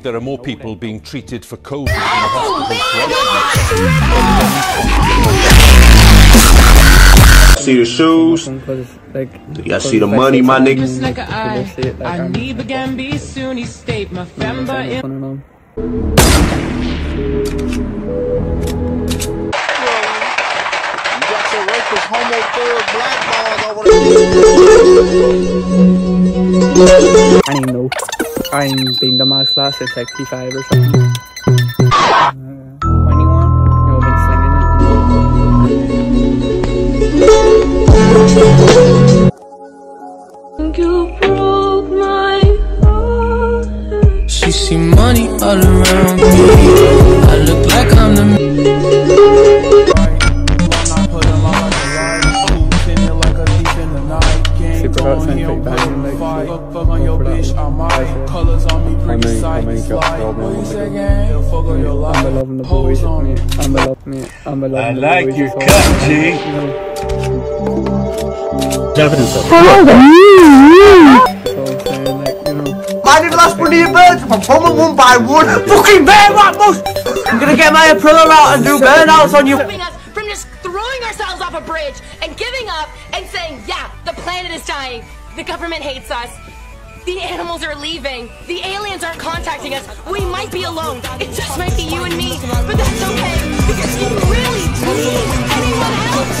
There are more people being treated for COVID in the oh hospitals. See the shoes. like, Y'all see the money, my nigga. Just like a eye, like, I need began be soon, he state my fember in Fun and all. You got your rapist, homophobe, black balls over there. I don't know. I'm been the mass class since like P5 or something. Uh, 21. You know, been slinging it. You broke my heart. She see money all around me. I look like I'm the Super hot science like banging like Fuck on your bitch, I might. Colors on me, pretty sight. Slide. What you say again? Fuck on your life. I'm loving the boys with. I'm love me. I'm loving I like your with cut, us. G. You know, Evidence of it. that's all I'm saying. Like, you know. I did the last one of your birds. I'm from one by one. Fucking bear rat most. I'm gonna get my Aprilia out and do burnouts on you. stopping us from just throwing ourselves off a bridge and giving up and saying, yeah, the planet is dying. The government hates us. The animals are leaving. The aliens aren't contacting us. We might be alone. It just might be you and me. But that's okay because you really need anyone else.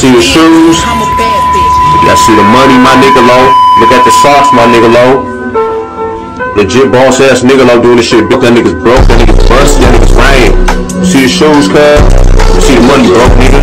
See the shoes. I'm a bad bitch. Y'all see the money, my nigga low. Look at the socks, my nigga low. Legit boss ass nigga low doing this shit. Bitch, that nigga's broke, that nigga's busted, that nigga's rain. See the shoes, cuz. See the money, broke nigga.